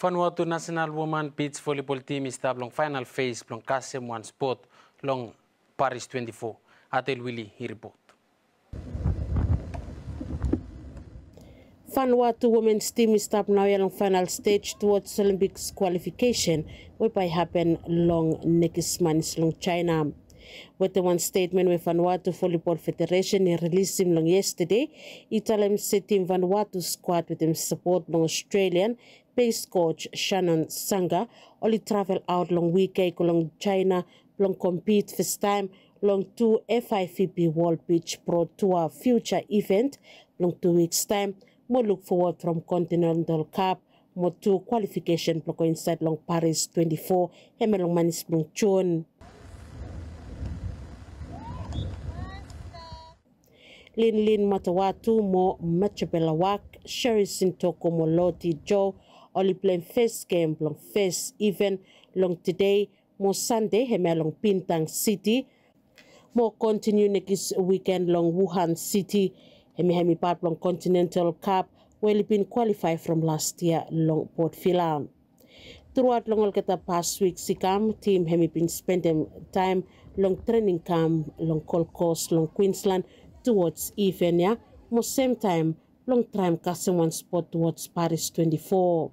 Vanuatu National Women Beach Volleyball Team is long final phase long Kasem one spot long Paris 24. Atel Willy he report. Vanuatu women's team is up now along final stage towards Olympics qualification, whereby happen long next month long China. With the one statement with Vanuatu Volleyball Federation. He released him long yesterday, Italem said team Vanuatu squad with him support long Australian based coach Shannon Sanga. Only travel out long weekend long China long compete first time long two FIVB World Beach Pro Tour future event long two weeks time. More look forward from Continental Cup. Mo two qualification ploko inside long Paris 24 hemelong manis long June. Linline Matauatu mo Machabelawak, Sherysyn Toko mo Loti Joe, only playing first game long first event long today mo Sunday heme long Pingtan City mo continue next weekend long Wuhan City hemi hemi part long Continental Cup where been qualified from last year long Port Phillip. Throughout long all kata past week sikam team hemi been spending time long training camp long Gold Coast long Queensland towards event ya mo same time long time casting one spot towards Paris 24.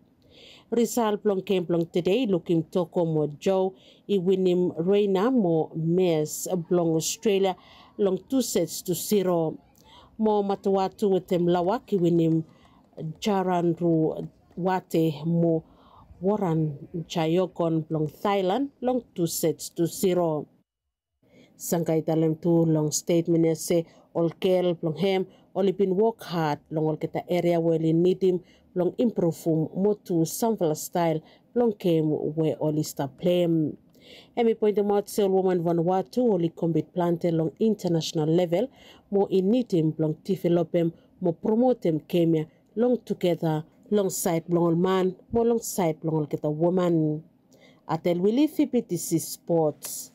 Rizal plong came plong today looking toko mo Joe winim Reina mo Mes plong Australia long two sets to zero. Mo Matauatu wetem lawak i winim Jaran ru wate mo Warren Chayogon plong Thailand long two sets to zero. Sangkay talem tu long statement se ol kel plong hem bin work hard long ol kita area where li need him long improve motu sample style long came where oli sta play Emi point out sel woman Vanuatu oli combat planted long international level mo in need him long develop him mo promote him Kenya long together long side long man mo long side long kita woman. Atel wili VBTC sports